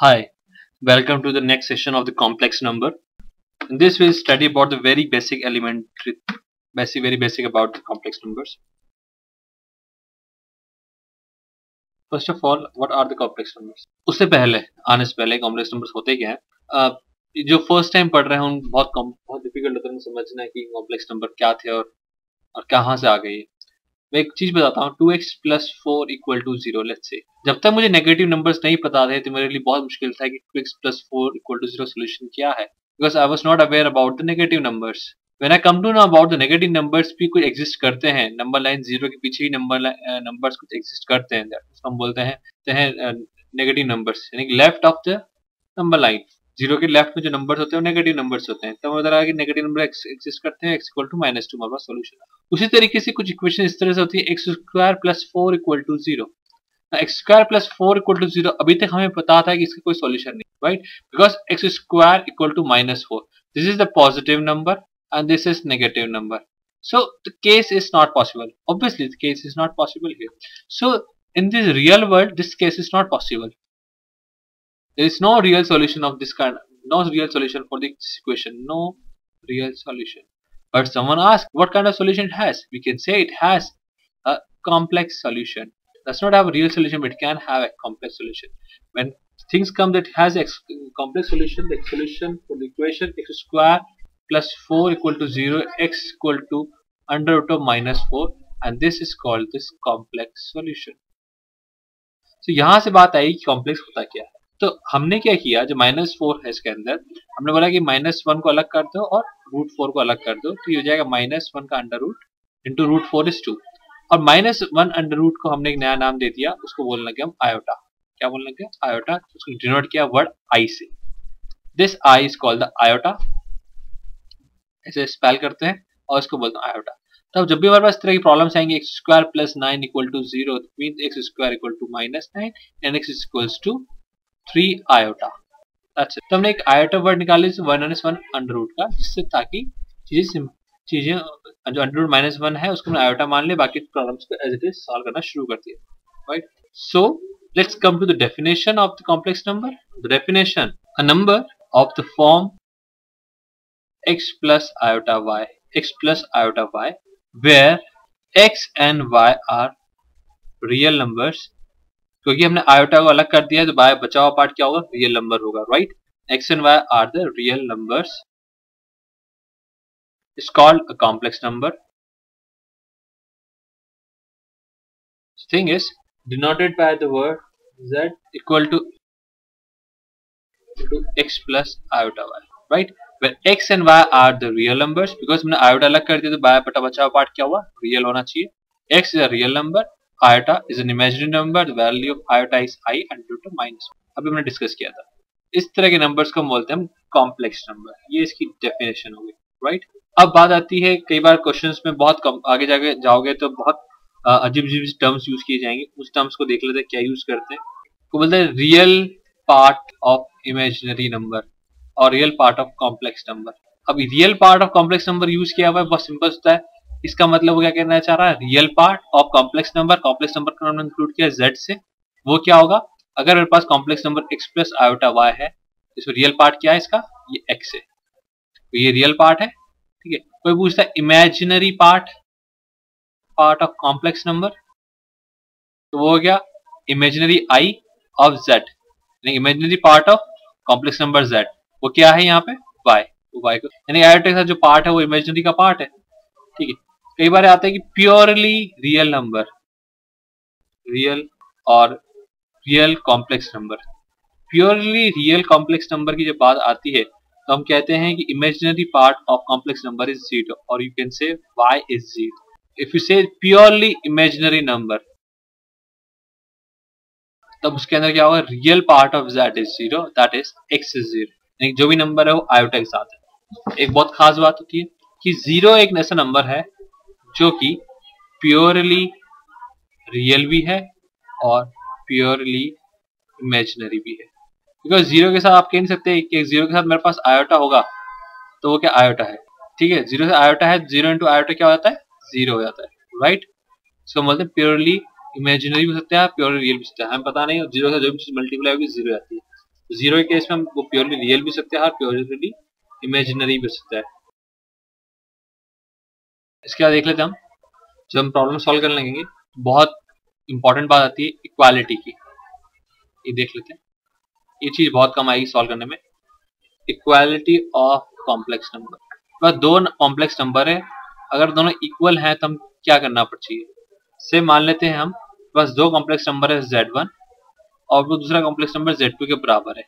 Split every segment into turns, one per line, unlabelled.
Hi, welcome to the next session of the complex number. In this we'll study about the very basic elementary, basic, very basic about the complex numbers. First of all, what are the complex numbers? उससे पहले आने से पहले complex numbers होते क्या हैं? uh, जो first time पढ़ रहे हैं उन बहुत कम बहुत डिफ़िकल्ट होता है समझना कि कॉम्प्लेक्स नंबर क्या थे और और कहाँ से आ गए मैं एक चीज़ बताता हूँ two x plus four equal to zero जब तक मुझे नेगेटिव नंबर्स नहीं पता थे तो मेरे लिए बहुत मुश्किल था कि two x plus four equal to zero solution क्या है। Because I was not aware about the negative numbers when I come to know about the negative numbers भी कुछ एग्जिस्ट करते हैं। नंबर लाइन ज़ीरो के पीछे ही नंबर नंबर्स कुछ एग्जिस्ट करते हैं। हम बोलते हैं। नेगेटिव नंबर्स यानी left of the number line zero के लेफ़्ट में जो नंबर्स होते हैं नेगेटिव नंबर्स होते हैं। तो मतलब कि नेगेटिव नंबर एग्जिस्ट करते हैं x equal to minus two हमारे सोल्यूशन उसी तरीके से कुछ इक्वेशन इस तरह से होती है x square plus four equal to zero x square plus four equal to zero अभी तक हमें पता था कि इसका कोई सोल्यूशन नहीं right because x square equal to minus four this is the positive number and this is negative number so, the case is not possible obviously, the case is not possible here so, in this real world, this case is not possible there is no real solution of this kind no real solution for this equation no real solution but someone asks what kind of solution it has. We can say it has a complex solution. Does not have a real solution, but it can have a complex solution. When things come that has a complex solution, the solution for the equation x square plus 4 equal to 0, x equal to under root of minus 4 and this is called this complex solution. So यहाँ से बात आई कि complex होता क्या है तो हमने क्या किया, जो माइनस फोर है इसके अंदर, हमने बोला कि माइनस वन को अलग कर दो और रूट फोर को अलग कर दो तो ये हो जाएगा माइनस वन का under root into root four is two और माइनस वन अंडर रूट को हमने एक नया नाम दे दिया, उसको बोलने लगे हम आयोटा क्या बोलने लगे? आयोटा उसको डिनोट किया word I say. This I is called the iota ऐसे स्पेल करते हैं और इसको बोलते हैं आयोटा तब जब भी हमारे पास तरह की प्रॉब्लम्स आएँगे x square plus nine equal to zero x square equal to minus nine and x equals to three iota अच्छा तो हमने एक आयोटा वर्ड निकाले one minus one under root का, जिससे ताकि चीज़ें चीज़ें जो अंडर रूट माइनस वन है, उसको हमने आयोटा मान लिया, बाकी प्रॉब्लम सॉल्व करना शुरू कर दिया। Right so let's come to the definition of the complex number definition a number of the form x plus iota y x plus iota y where x and y are real numbers क्योंकि हमने iota को अलग कर दिया तो bye बचा हुआ part क्या होगा? रियल नंबर होगा right x and y are the real numbers is called a complex number is, denoted by the word z equal to to x plus iota y, right? Where x and y are the real numbers, because हमने iota अलग कर दिया तो y बटा part क्या हुआ? Real होना चाहिए। X is a real number iota is an imaginary number, the value of iota is i and due अभी हमने डिस्कस किया था। इस तरह के नंबर्स को हम बोलते हैं कॉम्प्लेक्स नंबर ये इसकी डेफिनेशन होगी राइट अब बात आती है, कई बार क्वेश्चंस में बहुत आगे जाके जाओगे तो बहुत अजीब अजीब टर्म्स यूज़ किए जाएँगे। उस टर्म्स को देख लेते हैं, क्या यूज़ करते हैं। को बोलते हैं real part of imaginary number और real part of complex number अब real part of complex number use किया हुआ है, बहुत सिंपल होता है। इसका मतलब वो क्या कहना चाह रहा है? Real part of complex number complex number का हमने इंक्लूड किया जेड से। वो क्या होगा? अगर मेरे पास complex number x plus iota y है इसमें रियल पार्ट क्या है इसका? ये एक्स है। तो ये रियल पार्ट है, ठीक है? कोई पूछता है imaginary part part of complex number तो वो हो गया imaginary I of z imaginary part of complex number z वो क्या है यहाँ पे? वाई वाई को यानी आयोटा के जो पार्ट है, वो इमेजिनरी का पार्ट है, ठीक है? कई बार आता है कि प्योरली रियल नंबर रियल और real complex number purely real complex number की जब बात आती है तो हम कहते हैं कि imaginary part of complex number is zero और you can say y is zero if you say purely imaginary number तब उसके अंदर क्या होगा? Real part of that is zero that is x is zero जो भी नंबर है वो आयोटा के साथ है। एक बहुत खास बात होती है कि ज़ीरो एक ऐसा नंबर है जो कि प्योरली रियल भी है और प्योरली इमेजिनरी भी है। बिकॉज़ ज़ीरो के साथ आप कह नहीं सकते कि ज़ीरो के साथ मेरे पास आयोटा होगा तो वो क्या आयोटा है? ठीक है ज़ीरो से आयोटा है ज़ीरो इंटू आयोटा क्या हो जाता है? ज़ीरो हो जाता है राइट इसको हैं प्योरली इमेजिनरी भी सकते हैं प्योरली रियल भी सकते हैं। हमें पता नहीं ज़ीरो से जो भी चीज़ मल्टीप्लाई होगी ज़ीरो आती है। ज़ीरो के केस में हम वो प्योरली रियल भी सकते हैं और प्योरली इमेजिनरी भी सकता है। इसके बाद देख लेते हैं हम, जब हम प्रॉब्लम सॉल्व करने लगेंगे, बहुत इंपॉर्टेंट बात आती है इक्वालिटी की। ये देख लेते हैं। ये चीज़ बहुत कम आएगी सॉल्व करने में। इक्वालिटी ऑफ़ कॉम्प्लेक्स नंबर दो कॉम्प्लेक्स नंबर है। अगर दोनों इक्वल हैं तो हम क्या करना पड़ चाहिए से मान लेते हैं हम, बस दो कॉम्प्लेक्स नंबर है जेड वन और वो दूसरा कॉम्प्लेक्स नंबर जेड टू के बराबर है।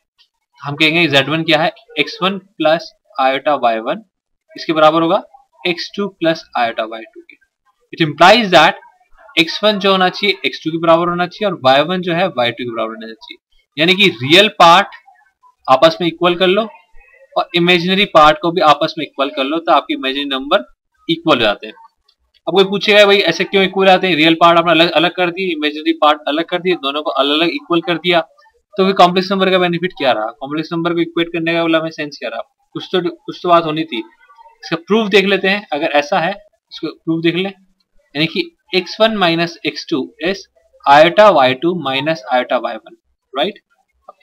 हम कहेंगे जेड वन क्या है? X one plus iota y one इसके बराबर होगा x two plus iota y two के। It implies that x one जो होना चाहिए एक्स टू के बराबर होना चाहिए और वाई वन जो है वाई टू के बराबर होना चाहिए। यानी कि रियल पार्ट आपस में इक्वल कर लो और इमेजिनरी पार्ट को भी आपस में इक्वल कर लो तो आपके इमेजिनरी नंबर इक्वल हो जाते हैं। अब कोई पूछेगा, भाई, ऐसे क्यों इक्वल आते हैं? रियल पार्ट आपने अलग अलग कर दिए इमेजिनरी पार्ट अलग कर दिए दोनों को अलग अलग इक्वल कर दिया। तो फिर कॉम्प्लेक्स नंबर का बेनिफिट क्या रहा? कॉम्प्लेक्स नंबर को इक्वेट करने का वाला में सेंस क्या रहा? कुछ तो कुछ तो बात होनी थी। इसका प्रूफ देख लेते हैं, अगर ऐसा है, इसको प्रूफ देख लें। यानी कि x one minus x two is iota y two minus iota y one right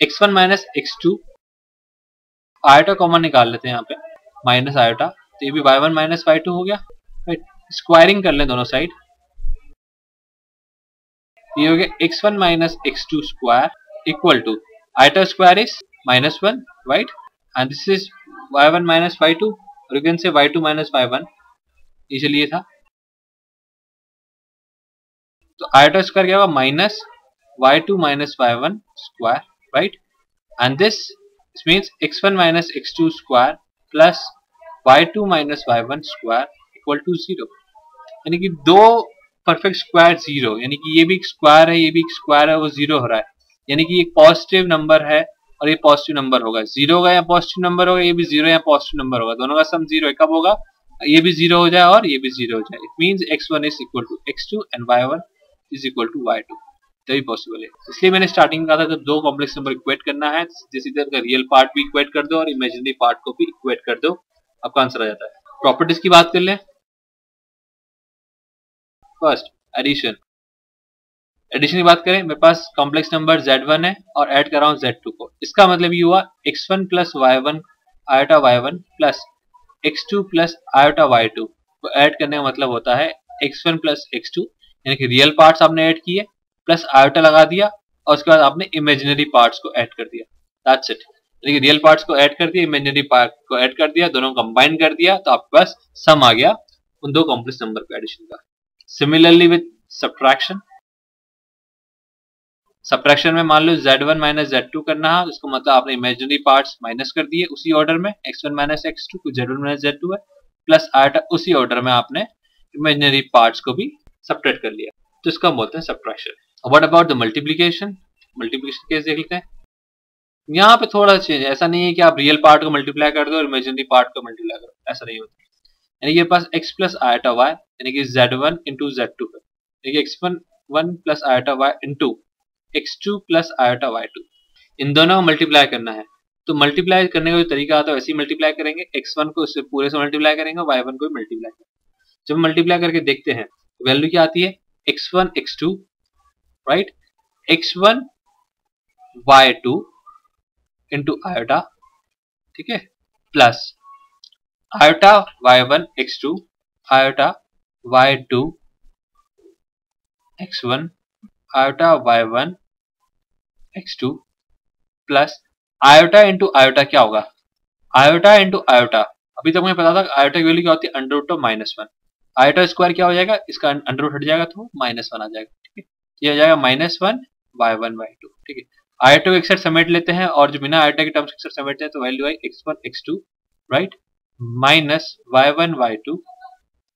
x one minus x two iota common निकाल लेते हैं यहाँ पे माइनस आयोटा। तो ये भी y one minus y two हो गया राइट स्क्वायरिंग कर लें दोनों साइड ये हो गया x one minus x two square equal to iota square is minus one right and this is y one minus y two और you can say y two minus y one इसलिए था। तो iota square क्या होगा minus y two minus y one square right and this means x one minus x two square plus y two minus y one square equal to zero यानी कि दो perfect square zero यानी कि ये भी एक स्क्वायर है, ये भी एक स्क्वायर है, वो ज़ीरो हो रहा है। यानी कि एक पॉजिटिव नंबर है और ये पॉजिटिव नंबर होगा। ज़ीरो का या पॉजिटिव नंबर होगा, ये भी ज़ीरो या पॉजिटिव नंबर होगा। दोनों का सम ज़ीरो कब होगा? ये भी ज़ीरो हो जाए और ये भी ज़ीरो हो जाए। It mean x one is equal to x two and y one is equal to y two तभी पॉसिबल है। इसलिए मैंने स्टार्टिंग कहा था, जब दो कॉम्प्लेक्स नंबर इक्वेट करना है, जैसे इधर का रियल पार्ट भी इक्वेट कर दो और इमेजिनरी पार्ट को भी इक्वेट कर दो, आपका आंसर आ जाता है। प्रॉपर्टीज़ की बात कर लें। फ़र्स्ट एडिशन एडिशन की बात करें, मेरे पास कॉम्प्लेक्स नंबर z1 है और ऐड कर रहा हूँ z2 को। इसका मतलब ये हुआ x1 plus y one iota y one plus x two plus iota y two को ऐड करने का मतलब होता है x1 प्लस एक्स टू यानी कि रियल पार्ट्स आपने ऐड किए प्लस आयोटा लगा दिया, और उसके बाद आपने इमेजिनरी पार्ट्स को ऐड कर दिया। दैट्स इट यानी कि रियल पार्ट्स को ऐड कर दिया इमेजिनरी पार्ट को ऐड कर दिया, दोनों कंबाइन कर दिया तो आपके पास सम आ गया उन दो कॉम्प्लेक्स नंबर का एडिशन का। सिमिलरली विद सब्ट्रैक्शन सब्ट्रैक्शन में मान लो z1 वन माइनस z2 करना है उसको मतलब आपने इमेजिनरी पार्ट्स माइनस कर दिए उसी ऑर्डर में x1 माइनस x2 को z1 माइनस z2 है प्लस आटा उसी ऑर्डर में आपने इमेजिनरी पार्ट्स को भी सब्ट्रैक्ट कर लिया। तो इसका बोलते हैं subtraction what about the multiplication multiplication case देख लेते हैं। यहाँ पे थोड़ा चेंज ऐसा नहीं है कि आप रियल पार्ट को मल्टीप्लाई कर दो और इमेजिनरी पार्ट को मल्टीप्लाई करो, ऐसा नहीं होता। यानी कि पास x प्लस आयटा वाई यानी कि z1 इंटू जेड टू है। X one one plus iota y into x two plus iota y two इन दोनों को मल्टीप्लाई करना है। तो मल्टीप्लाई करने का जो तरीका आता है, वैसे ही मल्टीप्लाई करेंगे। एक्स वन को इससे पूरे से मल्टीप्लाई करेंगे वाई वन को भी मल्टीप्लाई करेंगे। जब मल्टीप्लाई करके देखते हैं वैल्यू क्या आती है? X one x two right x one y two into iota ठीक है? Plus iota y one x two iota y two x one iota y one x two plus iota into iota क्या होगा? Iota into iota अभी तक मुझे पता था iota की वैल्यू क्या होती है? Under root of minus one iota square क्या हो जाएगा? इसका अंडर रूट हट जाएगा तो माइनस वन आ जाएगा, ठीक है? ये हो जाएगा minus one y one y two ठीक है? आयोटा को एक साइड समेट लेते हैं और जो बिना आयोटा के टर्म्स एक साइड समेटते हैं तो वैल्यू आई x one x two right minus y one y two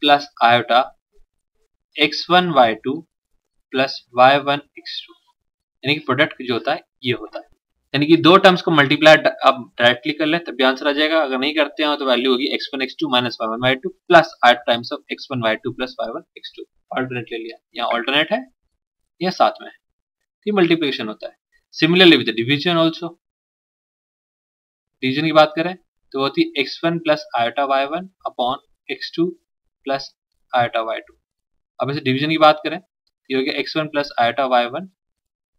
plus iota x one y two plus y one x two यानी कि प्रोडक्ट जो होता है, ये होता है। यानी कि दो टर्म्स को मल्टीप्लाई अब डायरेक्टली कर ले तभी आंसर आ जाएगा। अगर नहीं करते हैं तो वैल्यू होगी x one x two minus y one y two plus आठ times of x one y two plus y one x two alternate ले लिया। यहाँ ऑल्टरनेट है या साथ में है। ये मल्टीप्लिकेशन होता है। Similarly with division also division की बात करें तो होती है x one plus iota y one upon x two plus iota y two अब इसे डिविजन की बात करें, ये हो गया x one plus iota y one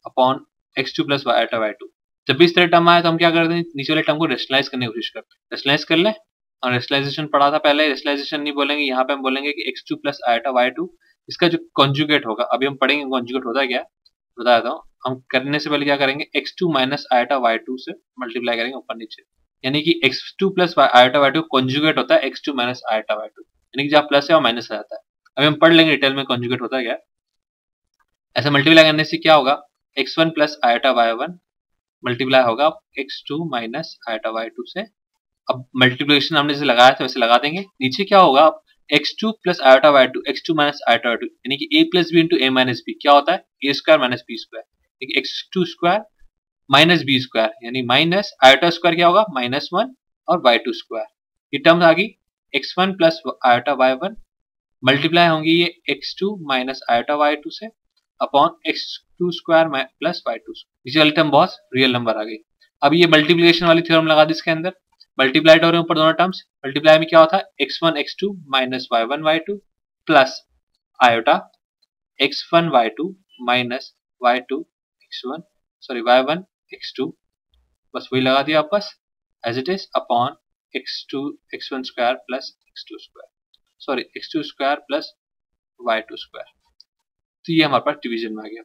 upon x two plus iota y two. जब भी इस तरह टर्म आए तो हम क्या करते हैं, नीचे वाले टर्म को रेशनलाइज करने की कोशिश करते हैं। रेशनलाइज कर ले। और रेशनलाइजेशन पढ़ा था पहले रेशनलाइजेशन नहीं बोलेंगे, यहाँ पे हम बोलेंगे कि x two plus iota y two, इसका जो कॉन्जुगेट होगा, अभी हम पढ़ेंगे कॉन्जुगेट होता है क्या, बता देता हूँ। हम करने से पहले क्या करेंगे, x two minus iota y two से मल्टीप्लाई करेंगे ऊपर नीचे। यानी कि x two plus iota y two conjugate होता है x two minus iota y two. यानी कि जहाँ प्लस है और माइनस आ जाता है। अभी हम पढ़ लेंगे डिटेल में कॉन्जुगेट होता है क्या। ऐसे मल्टीप्लाई करने से क्या होगा x one plus iota y one multiply होगा x two minus iota y two से। अब मल्टीप्लिकेशन हमने जैसे लगाया था वैसे लगा देंगे। नीचे क्या होगा x two plus iota y two x two minus iota y two यानी कि a plus b into a minus b क्या होता है? A square minus b square x two square minus b square यानी माइनस आयोटा स्क्वायर क्या होगा? Minus one और y two square ये टर्म्स आ गई। X one plus iota y one multiply होंगी ये x two minus iota y two से। Upon x two square plus y two नीचे वाली टर्म बहुत रियल नंबर आ गई। अब ये मल्टीप्लीकेशन वाली थ्योरम लगा दी इसके अंदर। मल्टीप्लाइड हो रहे हैं ऊपर दोनों टर्म्स मल्टीप्लाई में क्या होता है? X one x two minus y one y two plus iota x one y two minus y two x one sorry y one x two बस वही लगा दिया आपस as it is upon x two x one square plus x two square sorry x two square plus y two square तो ये हमारे पास division में आ गया।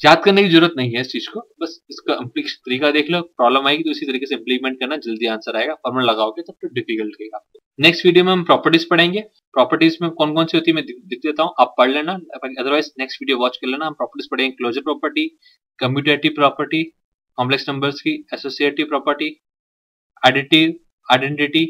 याद करने की ज़रूरत नहीं है इस चीज़ को, बस इसका तरीका देख लो प्रॉब्लम आएगी तो इसी तरीके से इंप्लीमेंट करना, जल्दी आंसर आएगा फॉर्मूला लगाओगे तब तो डिफ़िकल्ट रहेगा। नेक्स्ट वीडियो में हम प्रॉपर्टीज़ पढ़ेंगे। प्रॉपर्टीज़ में कौन कौन सी होती है मैं दिख देता हूँ, आप पढ़ लेना अदरवाइज़ नेक्स्ट वीडियो वॉच कर लेना। हम प्रॉपर्टीज़ पढ़ेंगे closure property commutative property complex numbers की एसोसिएटिव प्रॉपर्टी एडिटिव आइडेंटिटी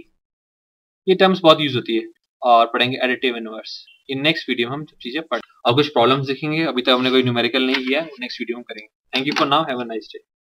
ये टर्म्स बहुत यूज़ होती है। और पढ़ेंगे additive inverse in next video में हम चीज़ें पढ़ और कुछ प्रॉब्लम्स देखेंगे, अभी तक हमने कोई न्यूमेरिकल नहीं किया नेक्स्ट वीडियो में करेंगे। Thank you for now have a nice day